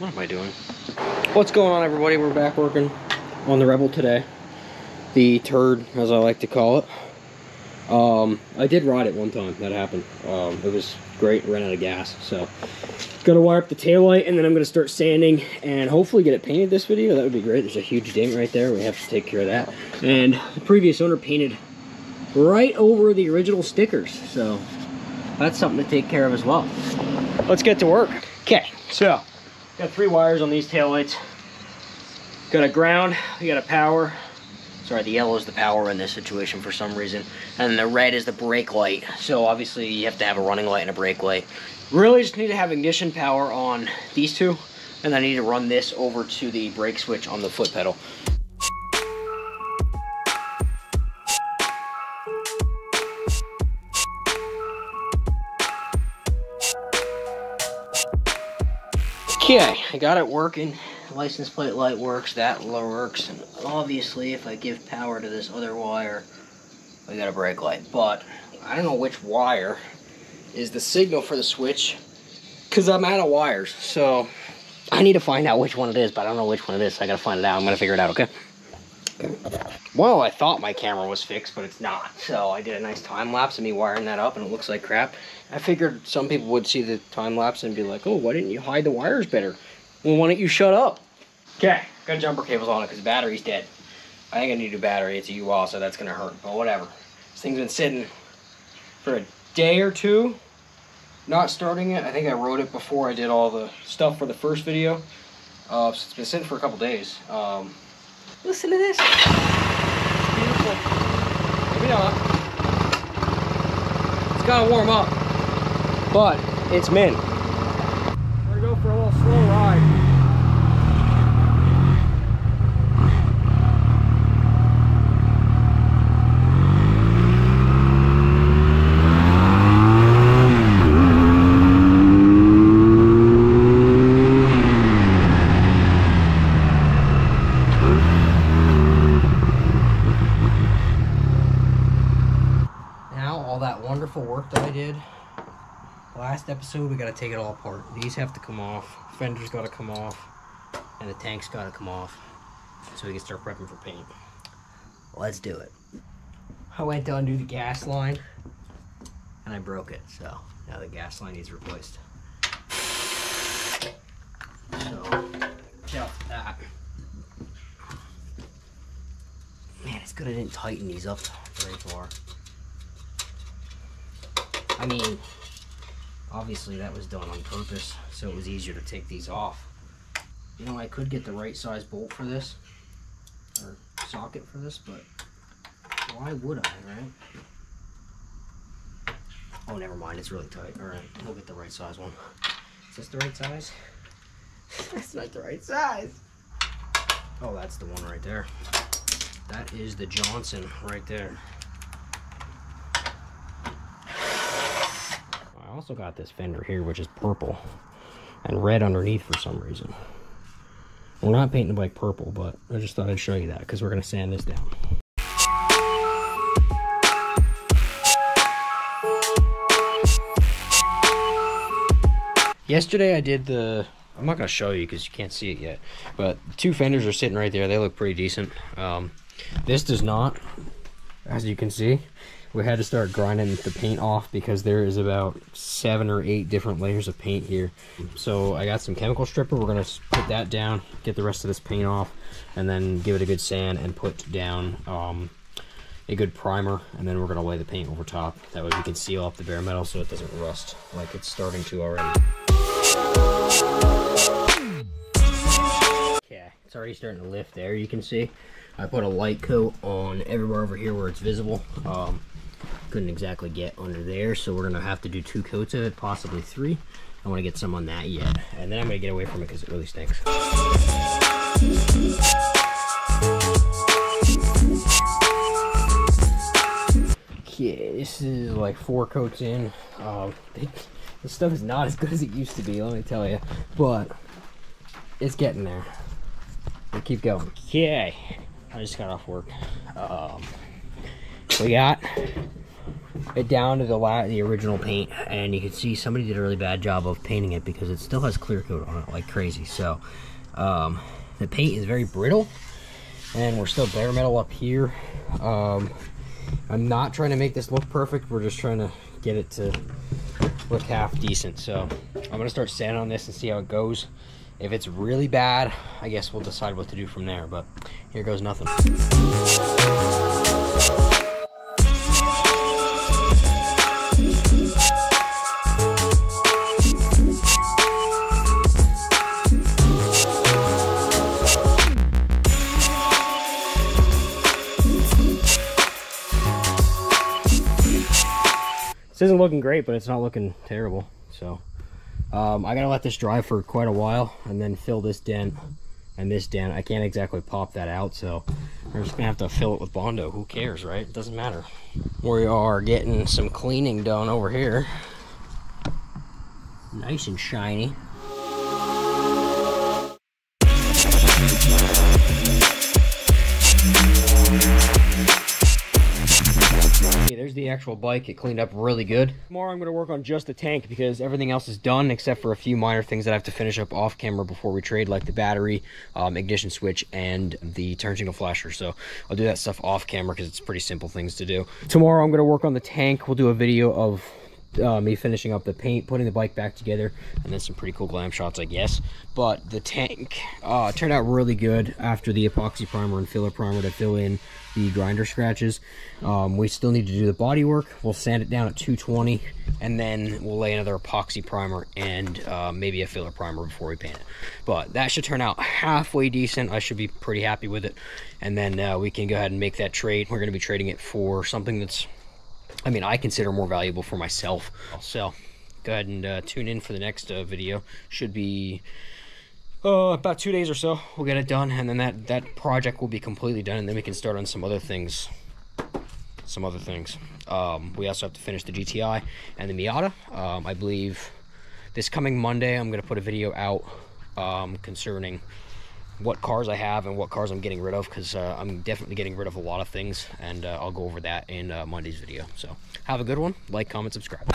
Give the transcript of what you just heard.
What am I doing? What's going on, everybody? We're back working on the Rebel today. The turd, as I like to call it. Um, I did ride it one time. That happened. Um, it was great. Ran out of gas, so gonna wire up the tail light, and then I'm gonna start sanding and hopefully get it painted this video. That would be great. There's a huge dent right there. We have to take care of that. And the previous owner painted right over the original stickers, so that's something to take care of as well. Let's get to work. Okay, so Got three wires on these taillights. Got a ground, we got a power. Sorry, the yellow is the power in this situation for some reason. And the red is the brake light. So obviously you have to have a running light and a brake light. Really just need to have ignition power on these two. And then I need to run this over to the brake switch on the foot pedal. Okay, I got it working. License plate light works, that works, and obviously if I give power to this other wire, I got a brake light. But I don't know which wire is the signal for the switch because I'm out of wires. So I need to find out which one it is, but I don't know which one it is. So I gotta find it out. I'm gonna figure it out, okay? Well, I thought my camera was fixed, but it's not. So I did a nice time lapse of me wiring that up, and it looks like crap. I figured some people would see the time lapse and be like, "Oh, why didn't you hide the wires better? Well, why don't you shut up?" Okay, got jumper cables on it because the battery's dead. I think I need a battery. It's a U-Haul, so that's gonna hurt. But whatever. This thing's been sitting for a day or two, not starting it. I think I rode it before I did all the stuff for the first video. Uh, so it's been sitting for a couple days. Um, listen to this. Maybe not. It's gotta warm up but it's mint. We're gonna go for a little slow ride. Now all that wonderful work that I did. Last episode we got to take it all apart. These have to come off. Fenders got to come off. And the tanks got to come off. So we can start prepping for paint. Let's do it. I went to undo the gas line. And i broke it so now the gas line needs replaced. So out that. Man it's good i didn't tighten these up very far i mean Obviously that was done on purpose, so it was easier to take these off. You know, I could get the right size bolt for this, or socket for this, but why would I, right? Oh, never mind, it's really tight. All right, we'll get the right size one. Is this the right size? that's not the right size. Oh, that's the one right there. That is the Johnson right there. I also got this fender here, which is purple and red underneath for some reason. We're not painting the bike purple, but I just thought I'd show you that because we're going to sand this down. Yesterday I did the, I'm not going to show you because you can't see it yet, but two fenders are sitting right there. They look pretty decent. Um, this does not, as you can see we had to start grinding the paint off because there is about seven or eight different layers of paint here. So I got some chemical stripper. We're going to put that down, get the rest of this paint off, and then give it a good sand and put down um, a good primer. And then we're going to lay the paint over top. That way we can seal up the bare metal so it doesn't rust like it's starting to already. Okay, it's already starting to lift there, you can see. I put a light coat on everywhere over here where it's visible. Um, couldn't exactly get under there so we're gonna have to do two coats of it possibly three. I want to get some on that yet and then I'm gonna get away from it because it really stinks. Okay this is like four coats in. Um, this stuff is not as good as it used to be let me tell you but it's getting there. We'll keep going. Okay I just got off work. Um, we got it down to the la the original paint, and you can see somebody did a really bad job of painting it because it still has clear coat on it like crazy. So um, the paint is very brittle, and we're still bare metal up here. Um, I'm not trying to make this look perfect. We're just trying to get it to look half decent. So I'm gonna start sanding on this and see how it goes. If it's really bad, I guess we'll decide what to do from there. But here goes nothing. This isn't looking great, but it's not looking terrible. So um, I gotta let this dry for quite a while and then fill this dent and this dent. I can't exactly pop that out, so we're just gonna have to fill it with Bondo. Who cares, right? It doesn't matter. We are getting some cleaning done over here. Nice and shiny. Actual bike. It cleaned up really good. Tomorrow I'm going to work on just the tank because everything else is done except for a few minor things that I have to finish up off camera before we trade, like the battery, um, ignition switch, and the turn signal flasher. So I'll do that stuff off camera because it's pretty simple things to do. Tomorrow I'm going to work on the tank. We'll do a video of uh, me finishing up the paint, putting the bike back together, and then some pretty cool glam shots, I guess. But the tank uh, turned out really good after the epoxy primer and filler primer to fill in the grinder scratches. Um, we still need to do the body work. We'll sand it down at 220, and then we'll lay another epoxy primer and uh, maybe a filler primer before we paint it. But that should turn out halfway decent. I should be pretty happy with it. And then uh, we can go ahead and make that trade. We're going to be trading it for something that's I mean, I consider more valuable for myself. So go ahead and uh, tune in for the next uh, video. Should be uh, about two days or so. We'll get it done, and then that that project will be completely done, and then we can start on some other things. Some other things. Um, we also have to finish the GTI and the Miata. Um, I believe this coming Monday, I'm going to put a video out um, concerning what cars I have and what cars I'm getting rid of because uh, I'm definitely getting rid of a lot of things and uh, I'll go over that in uh, Monday's video. So have a good one. Like, comment, subscribe.